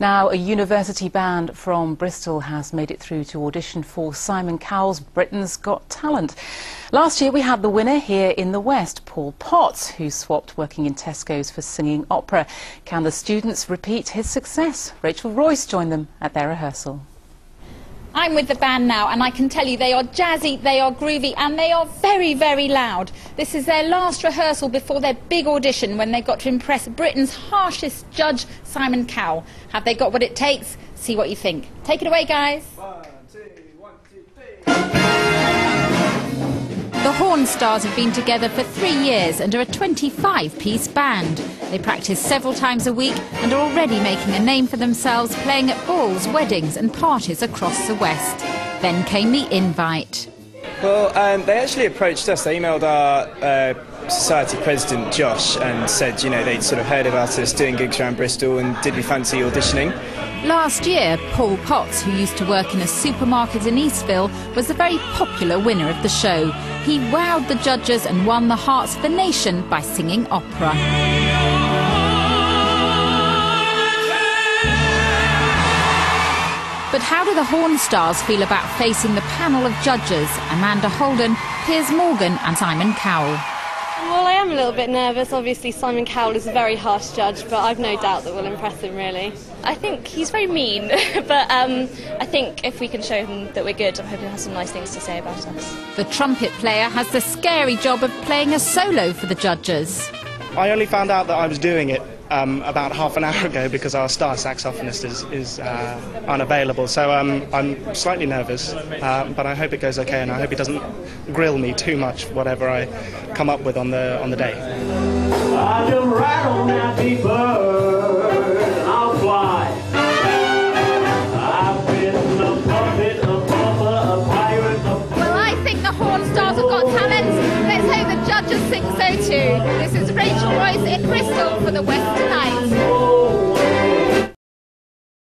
Now, a university band from Bristol has made it through to audition for Simon Cowell's Britain's Got Talent. Last year we had the winner here in the West, Paul Potts, who swapped working in Tesco's for singing opera. Can the students repeat his success? Rachel Royce joined them at their rehearsal. I'm with the band now, and I can tell you they are jazzy, they are groovy, and they are very, very loud. This is their last rehearsal before their big audition when they've got to impress Britain's harshest judge, Simon Cowell. Have they got what it takes? See what you think. Take it away, guys. One, two, one, two, three. The Hornstars have been together for three years and are a 25 piece band. They practice several times a week and are already making a name for themselves playing at balls, weddings, and parties across the West. Then came the invite. Well, um, they actually approached us. They emailed our uh, society president, Josh, and said, you know, they'd sort of heard about us doing gigs around Bristol and did we fancy auditioning? Last year, Paul Potts, who used to work in a supermarket in Eastville, was the very popular winner of the show. He wowed the judges and won the hearts of the nation by singing opera. But how do the Hornstars feel about facing the panel of judges Amanda Holden, Piers Morgan, and Simon Cowell? Well, I am a little bit nervous. Obviously, Simon Cowell is a very harsh judge, but I've no doubt that we'll impress him, really. I think he's very mean, but um, I think if we can show him that we're good, I'm hoping he'll have some nice things to say about us. The trumpet player has the scary job of playing a solo for the judges. I only found out that I was doing it um, about half an hour ago because our star saxophonist is, is uh, unavailable. So um, I'm slightly nervous, uh, but I hope it goes okay, and I hope he doesn't grill me too much, whatever I come up with on the on the day. So too. This is Rachel Royce in Bristol for the West Tonight.